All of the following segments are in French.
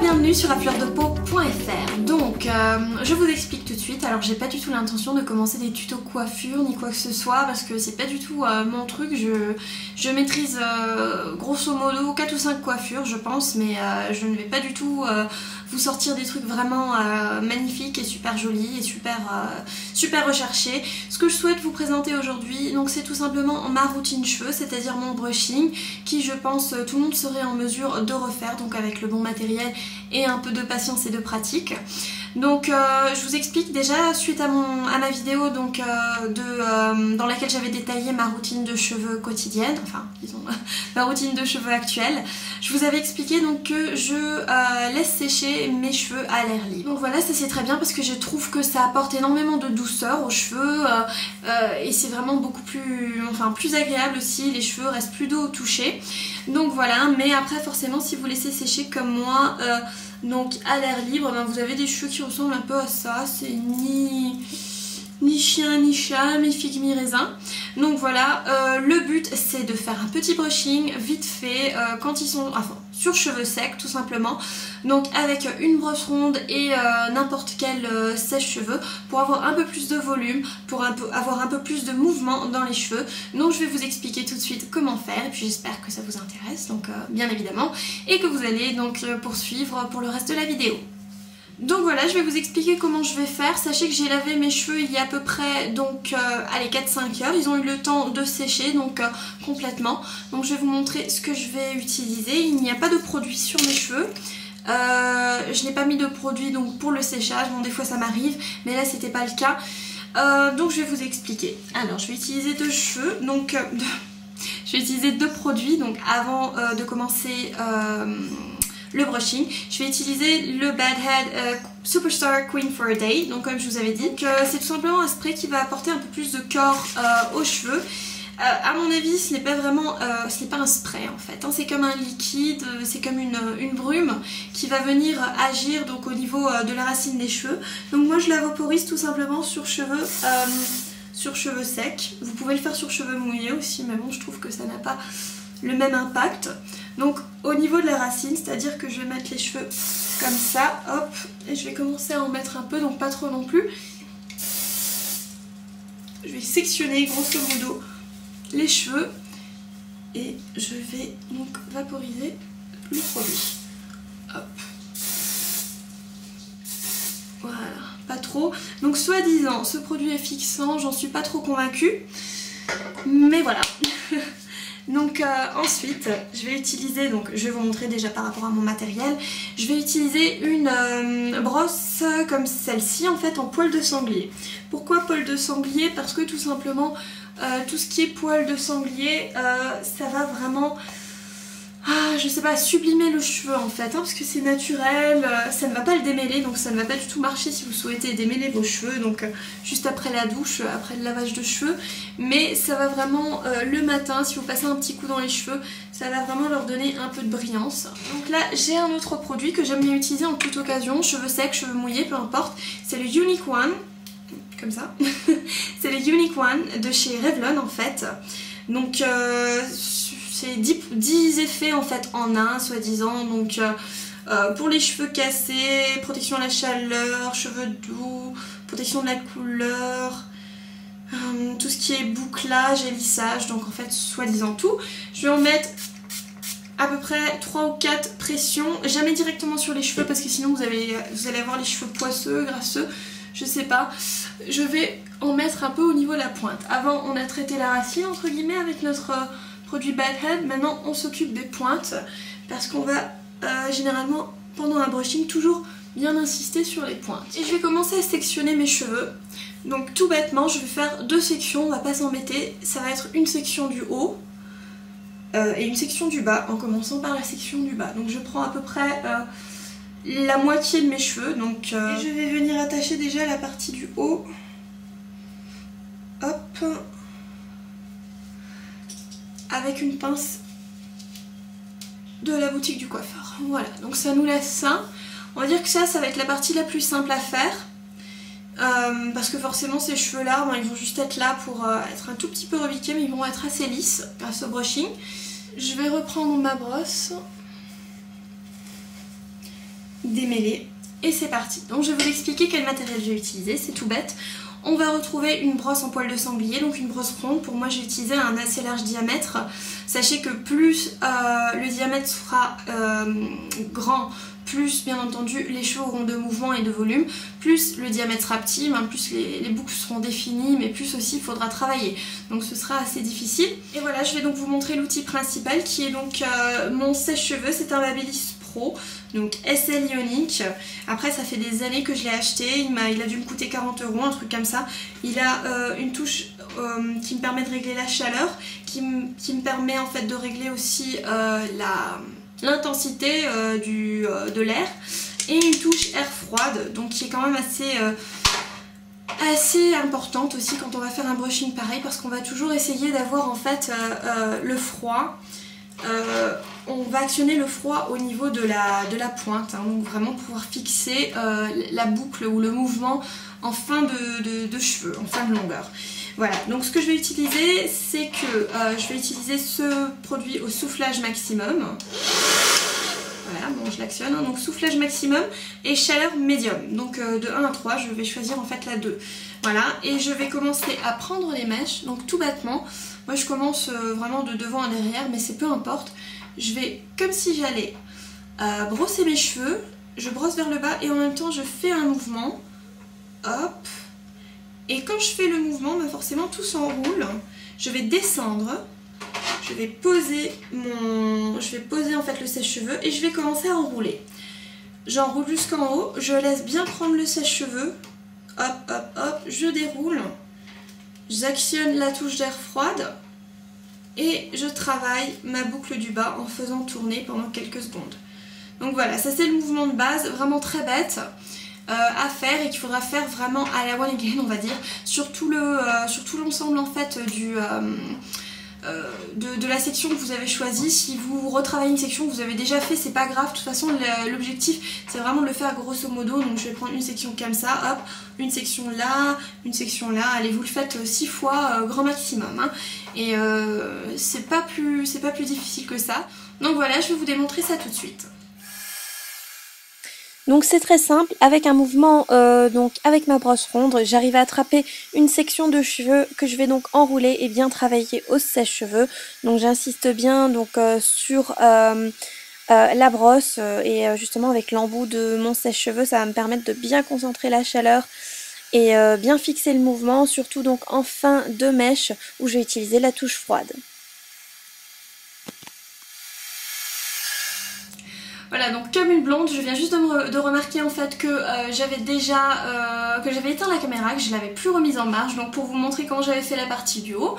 bienvenue sur affleurdepeau.fr Donc, euh, je vous explique Alors, j'ai pas du tout l'intention de commencer des tutos coiffure ni quoi que ce soit parce que c'est pas du tout euh, mon truc. Je, maîtrise euh, grosso modo 4 ou 5 coiffures, je pense, mais je ne vais pas du tout vous sortir des trucs vraiment magnifiques et super jolis et super, super recherchés. Ce que je souhaite vous présenter aujourd'hui, donc c'est tout simplement ma routine cheveux, c'est-à-dire mon brushing, qui je pense tout le monde serait en mesure de refaire, donc avec le bon matériel et un peu de patience et de pratique. Donc euh, je vous explique déjà suite à, mon, à ma vidéo donc, euh, de, euh, dans laquelle j'avais détaillé ma routine de cheveux quotidienne, enfin disons ma routine de cheveux actuelle, je vous avais expliqué donc que je laisse sécher mes cheveux à l'air libre. Donc voilà ça c'est très bien parce que je trouve que ça apporte énormément de douceur aux cheveux et c'est vraiment beaucoup plus, enfin, plus agréable aussi, les cheveux restent plus doux au toucher. Donc voilà, mais après forcément si vous laissez sécher comme moi donc à l'air libre, ben, vous avez des cheveux qui ressemblent un peu à ça. C'est ni, ni chien ni chat, mi figue mi raisin. Donc voilà, euh, le but c'est de faire un petit brushing vite fait euh, quand ils sont... Enfin, sur cheveux secs tout simplement. Donc avec une brosse ronde et euh, n'importe quel sèche-cheveux pour avoir un peu plus de volume, pour avoir un peu plus de mouvement dans les cheveux. Donc je vais vous expliquer tout de suite comment faire et puis j'espère que ça vous intéresse, donc bien évidemment, et que vous allez donc poursuivre pour le reste de la vidéo. Donc voilà, je vais vous expliquer comment je vais faire. Sachez que j'ai lavé mes cheveux il y a à peu près donc euh, allez 4-5 heures. Ils ont eu le temps de sécher donc euh, complètement. Donc je vais vous montrer ce que je vais utiliser. Il n'y a pas de produit sur mes cheveux. Euh, je n'ai pas mis de produit donc pour le séchage. Bon des fois ça m'arrive mais là c'était pas le cas. donc je vais vous expliquer. Alors je vais utiliser deux cheveux. Donc je vais utiliser deux produits donc avant de commencer le brushing. Je vais utiliser le Bad Head euh, Superstar Queen for a Day, donc comme je vous avais dit. c'est tout simplement un spray qui va apporter un peu plus de corps euh, aux cheveux. Euh, à mon avis, ce n'est pas vraiment, ce n'est pas un spray en fait. Hein. c'est comme un liquide, c'est comme une, une, brume qui va venir agir donc au niveau de la racine des cheveux. Donc moi, je la vaporise tout simplement sur cheveux sur cheveux secs. Vous pouvez le faire sur cheveux mouillés aussi, mais bon, je trouve que ça n'a pas le même impact. Donc au niveau de la racine, c'est-à-dire que je vais mettre les cheveux comme ça, hop, et je vais commencer à en mettre un peu, donc pas trop non plus. Je vais sectionner grosso modo les cheveux et je vais donc vaporiser le produit. Hop. Voilà, pas trop. Donc soi-disant, ce produit est fixant, j'en suis pas trop convaincue. Mais voilà. Donc euh, ensuite, je vais utiliser, donc je vais vous montrer déjà par rapport à mon matériel, je vais utiliser une euh, brosse comme celle-ci en fait en poil de sanglier. Pourquoi poil de sanglier? Parce que tout simplement, euh, tout ce qui est poil de sanglier, ça va vraiment je sais pas, sublimer le cheveu en fait, hein, parce que c'est naturel, euh, ça ne va pas le démêler, donc ça ne va pas du tout marcher si vous souhaitez démêler vos cheveux, donc euh, juste après la douche, euh, après le lavage de cheveux, mais ça va vraiment le matin, si vous passez un petit coup dans les cheveux, ça va vraiment leur donner un peu de brillance. Donc là, j'ai un autre produit que j'aime bien utiliser en toute occasion, cheveux secs, cheveux mouillés, peu importe, c'est le Unique One, comme ça, c'est le Unique One de chez Revlon en fait, donc c'est 10, effets en fait en un, soi-disant. Donc euh, euh, pour les cheveux cassés, protection à la chaleur, cheveux doux, protection de la couleur, euh, tout ce qui est bouclage et lissage. Donc en fait, soi-disant tout. Je vais en mettre à peu près 3 ou 4 pressions, jamais directement sur les cheveux parce que sinon vous, avez, vous allez avoir les cheveux poisseux, grasseux, je sais pas. Je vais en mettre un peu au niveau de la pointe. Avant on a traité la racine entre guillemets avec notre produit Bad Head. Maintenant, on s'occupe des pointes parce qu'on va euh, généralement, pendant un brushing, toujours bien insister sur les pointes. Et je vais commencer à sectionner mes cheveux. Donc tout bêtement, je vais faire deux sections, on va pas s'embêter. Ça va être une section du haut euh, et une section du bas, en commençant par la section du bas. Donc je prends à peu près euh, la moitié de mes cheveux. Donc, je vais venir attacher déjà la partie du haut. Hop avec une pince de la boutique du coiffeur. Voilà, donc ça nous laisse ça. On va dire que ça, ça va être la partie la plus simple à faire. Euh, parce que forcément ces cheveux là, ils vont juste être là pour euh, être un tout petit peu rebiqués mais ils vont être assez lisses grâce au brushing. Je vais reprendre ma brosse démêler et c'est parti. Donc je vais vous expliquer quel matériel j'ai utilisé, c'est tout bête. On va retrouver une brosse en poil de sanglier, donc une brosse ronde. Pour moi j'ai utilisé un assez large diamètre. Sachez que plus euh, le diamètre sera euh, grand, plus bien entendu les cheveux auront de mouvement et de volume, plus le diamètre sera petit, plus les, boucles seront définies, mais plus aussi il faudra travailler. Donc ce sera assez difficile. Et voilà, je vais donc vous montrer l'outil principal qui est donc euh, mon sèche-cheveux, c'est un Babyliss Donc SL Ionic. Après ça fait des années que je l'ai acheté, il a, il a dû me coûter 40 euros, un truc comme ça. Il a euh, une touche euh, qui me permet de régler la chaleur, qui, me permet en fait de régler aussi la l'intensité euh, euh, de l'air et une touche air froide donc qui est quand même assez euh, assez importante aussi quand on va faire un brushing pareil parce qu'on va toujours essayer d'avoir en fait le froid on va actionner le froid au niveau de la, pointe hein, donc vraiment pouvoir fixer la boucle ou le mouvement en fin de, cheveux, en fin de longueur. Voilà, donc ce que je vais utiliser, c'est que je vais utiliser ce produit au soufflage maximum. Voilà, bon je l'actionne. Hein. Donc soufflage maximum et chaleur médium. Donc euh, de 1 à 3, je vais choisir en fait la 2. Voilà, et je vais commencer à prendre les mèches. Donc tout bêtement, moi je commence euh, vraiment de devant à derrière, mais c'est peu importe. Je vais, comme si j'allais euh, brosser mes cheveux, je brosse vers le bas et en même temps je fais un mouvement. Hop. Et quand je fais le mouvement, bah, forcément tout s'enroule. Je vais descendre je vais poser mon... Je vais poser en fait le sèche-cheveux et je vais commencer à enrouler. J'enroule jusqu'en haut, je laisse bien prendre le sèche-cheveux. Hop, hop, hop, je déroule. J'actionne la touche d'air froide et je travaille ma boucle du bas en faisant tourner pendant quelques secondes. Donc voilà, ça c'est le mouvement de base, vraiment très bête euh, à faire et qu'il faudra faire vraiment à la one again on va dire, sur tout euh, l'ensemble en fait du... Euh, de, la section que vous avez choisie. Si vous retravaillez une section que vous avez déjà fait, c'est pas grave. De toute façon, l'objectif, c'est vraiment de le faire grosso modo. Donc je vais prendre une section comme ça, hop, une section là, une section là. Allez, vous le faites 6 fois, grand maximum. Hein. Et euh, c'est pas, plus, pas plus difficile que ça. Donc voilà, je vais vous démontrer ça tout de suite. Donc c'est très simple, avec un mouvement, euh, donc avec ma brosse ronde, j'arrive à attraper une section de cheveux que je vais donc enrouler et bien travailler au sèche-cheveux. Donc j'insiste bien donc euh, sur la brosse et justement avec l'embout de mon sèche-cheveux, ça va me permettre de bien concentrer la chaleur et bien fixer le mouvement, surtout donc en fin de mèche où je vais utiliser la touche froide. Voilà, donc comme une blonde, je viens juste de, remarquer en fait que euh, j'avais déjà, euh, que j'avais éteint la caméra, que je l'avais plus remise en marche, donc pour vous montrer comment j'avais fait la partie du haut.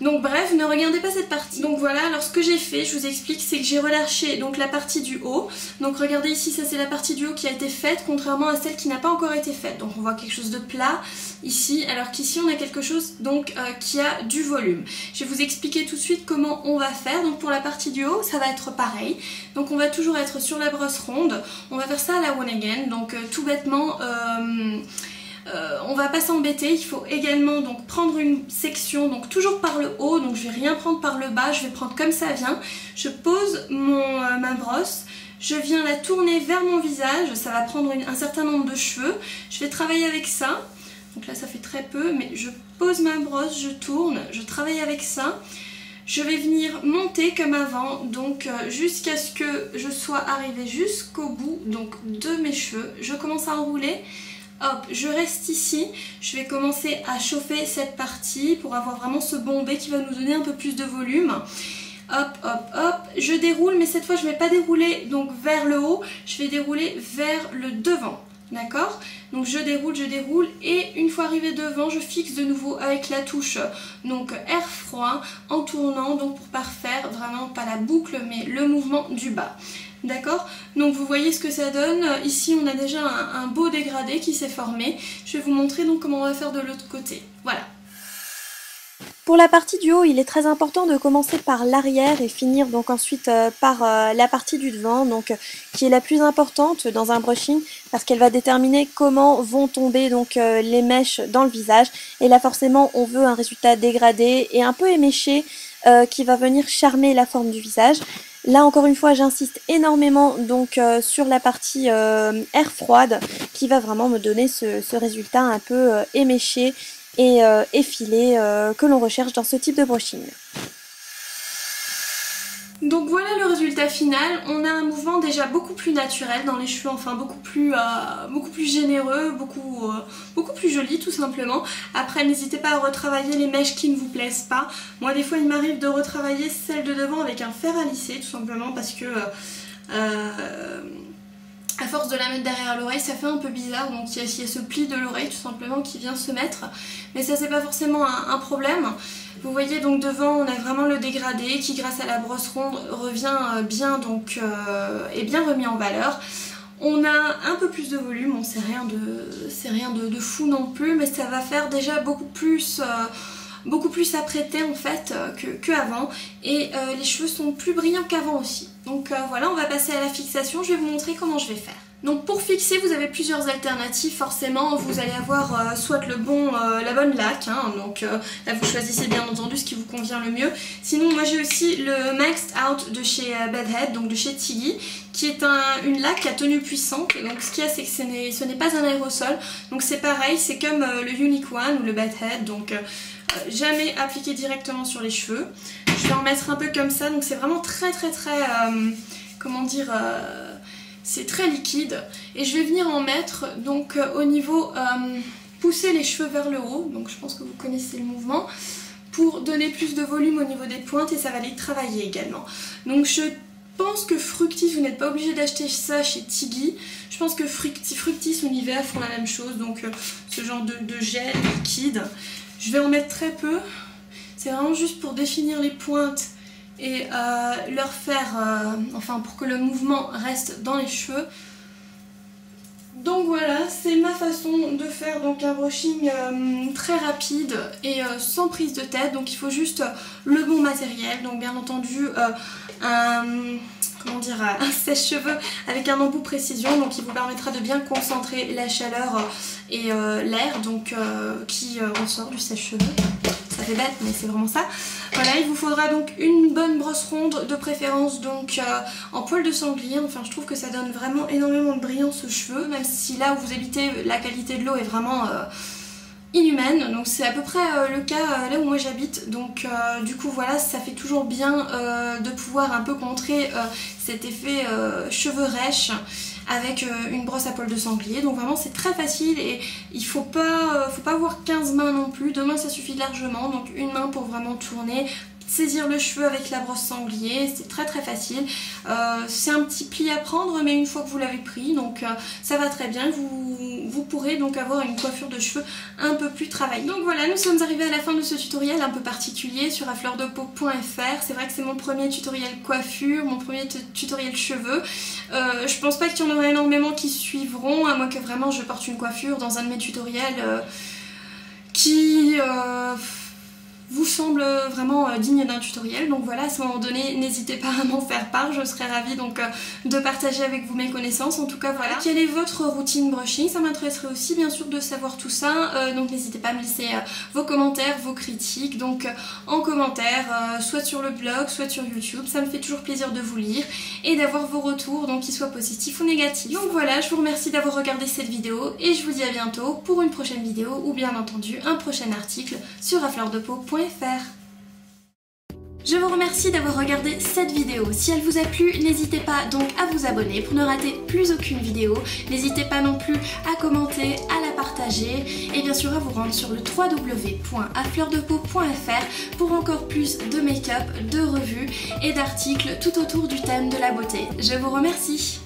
Donc bref, ne regardez pas cette partie. Donc voilà, alors ce que j'ai fait, je vous explique, c'est que j'ai relâché donc la partie du haut. Donc regardez ici, ça c'est la partie du haut qui a été faite, contrairement à celle qui n'a pas encore été faite. Donc on voit quelque chose de plat ici, alors qu'ici on a quelque chose donc euh, qui a du volume. Je vais vous expliquer tout de suite comment on va faire. Donc pour la partie du haut, ça va être pareil. Donc on va toujours être sur la brosse ronde. On va faire ça à la one again. Donc euh, tout bêtement... Euh, euh, on va pas s'embêter, il faut également donc prendre une section, donc toujours par le haut, donc je vais rien prendre par le bas, je vais prendre comme ça vient. Je pose euh, ma brosse, je viens la tourner vers mon visage, ça va prendre un certain nombre de cheveux. Je vais travailler avec ça, donc là ça fait très peu, mais je pose ma brosse, je tourne, je travaille avec ça. Je vais venir monter comme avant, donc euh, jusqu'à ce que je sois arrivée jusqu'au bout donc, de mes cheveux. Je commence à enrouler Hop, je reste ici, je vais commencer à chauffer cette partie pour avoir vraiment ce bombé qui va nous donner un peu plus de volume. Hop, hop, hop, je déroule, mais cette fois je ne vais pas dérouler donc vers le haut, je vais dérouler vers le devant. D'accord? Donc je déroule, je déroule et une fois arrivé devant, je fixe de nouveau avec la touche donc air froid en tournant donc pour parfaire vraiment pas la boucle mais le mouvement du bas. D'accord Donc vous voyez ce que ça donne. Ici on a déjà un, beau dégradé qui s'est formé. Je vais vous montrer donc comment on va faire de l'autre côté. Voilà. Pour la partie du haut, il est très important de commencer par l'arrière et finir donc ensuite euh, par euh, la partie du devant, donc qui est la plus importante dans un brushing parce qu'elle va déterminer comment vont tomber donc euh, les mèches dans le visage. Et là forcément, on veut un résultat dégradé et un peu éméché qui va venir charmer la forme du visage. Là encore une fois j'insiste énormément donc euh, sur la partie euh, air froide qui va vraiment me donner ce, résultat un peu euh, éméché et effilé que l'on recherche dans ce type de brushing. Donc voilà le résultat final, on a un mouvement déjà beaucoup plus naturel dans les cheveux, enfin beaucoup plus, euh, beaucoup plus généreux, beaucoup, euh, beaucoup plus joli tout simplement. Après n'hésitez pas à retravailler les mèches qui ne vous plaisent pas. Moi des fois il m'arrive de retravailler celle de devant avec un fer à lisser tout simplement parce que... Euh, à force de la mettre derrière l'oreille, ça fait un peu bizarre, donc il y, a, ce pli de l'oreille tout simplement qui vient se mettre, mais ça c'est pas forcément un, problème. Vous voyez donc devant on a vraiment le dégradé qui grâce à la brosse ronde revient euh, bien donc euh, est bien remis en valeur. On a un peu plus de volume, on c'est rien, de, rien de, fou non plus, mais ça va faire déjà beaucoup plus... Euh, beaucoup plus apprêté en fait que, avant et les cheveux sont plus brillants qu'avant aussi. Donc voilà, on va passer à la fixation, je vais vous montrer comment je vais faire. Donc pour fixer, vous avez plusieurs alternatives forcément. Vous allez avoir euh, soit le bon, euh, la bonne laque, hein. donc euh, là vous choisissez bien entendu ce qui vous convient le mieux. Sinon moi j'ai aussi le Maxed Out de chez Bedhead, donc de chez Tiggy, qui est une laque à tenue puissante. Donc ce qu'il y a c'est que ce n'est pas un aérosol, donc c'est pareil, c'est comme le Unique One ou le Bedhead, donc jamais appliqué directement sur les cheveux. Je vais en mettre un peu comme ça, donc c'est vraiment très très très, comment dire c'est très liquide et je vais venir en mettre donc euh, au niveau euh, pousser les cheveux vers le haut donc je pense que vous connaissez le mouvement pour donner plus de volume au niveau des pointes et ça va les travailler également donc je pense que Fructis, vous n'êtes pas obligé d'acheter ça chez Tiggy. Je pense que Fructis, Fructis ou Nivea font la même chose, donc euh, ce genre de, de, gel liquide. Je vais en mettre très peu. C'est vraiment juste pour définir les pointes et euh, leur faire, euh, enfin pour que le mouvement reste dans les cheveux. Donc voilà, c'est ma façon de faire donc un brushing euh, très rapide et sans prise de tête. Donc il faut juste le bon matériel. Donc bien entendu un, comment dire, un sèche-cheveux avec un embout précision. Donc il vous permettra de bien concentrer la chaleur et l'air donc qui ressort du sèche-cheveux. Ça fait bête mais c'est vraiment ça. Voilà, il vous faudra donc une bonne brosse ronde, de préférence donc euh, en poil de sanglier. Enfin, je trouve que ça donne vraiment énormément de brillance aux cheveux, même si là où vous habitez, la qualité de l'eau est vraiment... Euh, inhumaine. Donc c'est à peu près euh, le cas là où moi j'habite. Donc du coup voilà ça fait toujours bien de pouvoir un peu contrer cet effet cheveux rêches avec une brosse à poil de sanglier. Donc vraiment c'est très facile et il faut pas, faut pas avoir 15 mains non plus, deux mains ça suffit largement. Donc une main pour vraiment tourner saisir le cheveu avec la brosse sanglier, c'est très très facile. Euh, c'est un petit pli à prendre mais une fois que vous l'avez pris donc euh, ça va très bien, vous, vous pourrez donc avoir une coiffure de cheveux un peu plus travaillée. Donc voilà, nous sommes arrivés à la fin de ce tutoriel un peu particulier sur afleurdepeau.fr. C'est vrai que c'est mon premier tutoriel coiffure, mon premier tutoriel cheveux. Euh, je pense pas qu'il y en aura énormément qui suivront, à moins que vraiment je porte une coiffure dans un de mes tutoriels qui vous semble vraiment euh, digne d'un tutoriel. Donc voilà, à ce moment donné, n'hésitez pas à m'en faire part. Je serais ravie donc euh, de partager avec vous mes connaissances. En tout cas, voilà. Quelle est votre routine brushing? Ça m'intéresserait aussi bien sûr de savoir tout ça. Euh, donc n'hésitez pas à me laisser vos commentaires, vos critiques. Donc en commentaire, soit sur le blog, soit sur YouTube. Ça me fait toujours plaisir de vous lire et d'avoir vos retours, donc qu'ils soient positifs ou négatifs. Donc voilà, je vous remercie d'avoir regardé cette vidéo et je vous dis à bientôt pour une prochaine vidéo ou bien entendu un prochain article sur afleurdepeau.fr. Je vous remercie d'avoir regardé cette vidéo. Si elle vous a plu, n'hésitez pas donc à vous abonner pour ne rater plus aucune vidéo. N'hésitez pas non plus à commenter, à la partager et bien sûr à vous rendre sur le www.afleurdepeau.fr pour encore plus de make-up, de revues et d'articles tout autour du thème de la beauté. Je vous remercie.